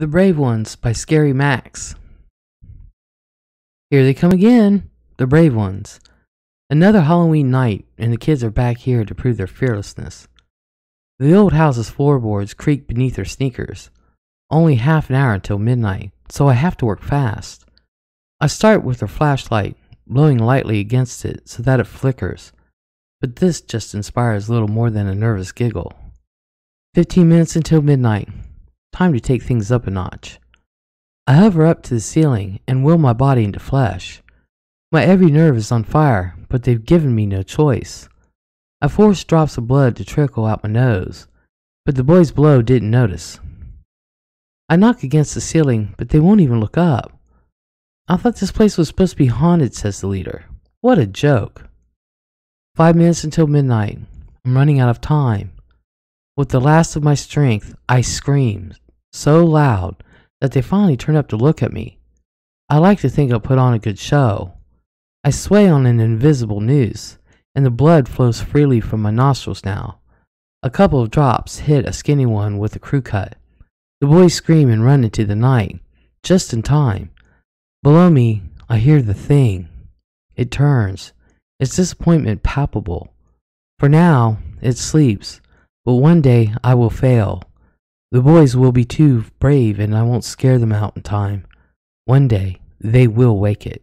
The Brave Ones by Scary Max. Here they come again, the Brave Ones. Another Halloween night, and the kids are back here to prove their fearlessness. The old house's floorboards creak beneath their sneakers. Only half an hour until midnight, so I have to work fast. I start with a flashlight, blowing lightly against it so that it flickers, but this just inspires little more than a nervous giggle. Fifteen minutes until midnight. Time to take things up a notch. I hover up to the ceiling and will my body into flesh. My every nerve is on fire, but they've given me no choice. I force drops of blood to trickle out my nose, but the boys below didn't notice. I knock against the ceiling, but they won't even look up. I thought this place was supposed to be haunted, says the leader. What a joke. Five minutes until midnight. I'm running out of time. With the last of my strength, I scream so loud that they finally turn up to look at me. I like to think I'll put on a good show. I sway on an invisible noose, and the blood flows freely from my nostrils now. A couple of drops hit a skinny one with a crew cut. The boys scream and run into the night, just in time. Below me, I hear the thing. It turns, its disappointment palpable. For now, it sleeps, but one day I will fail. The boys will be too brave and I won't scare them out in time. One day they will wake it.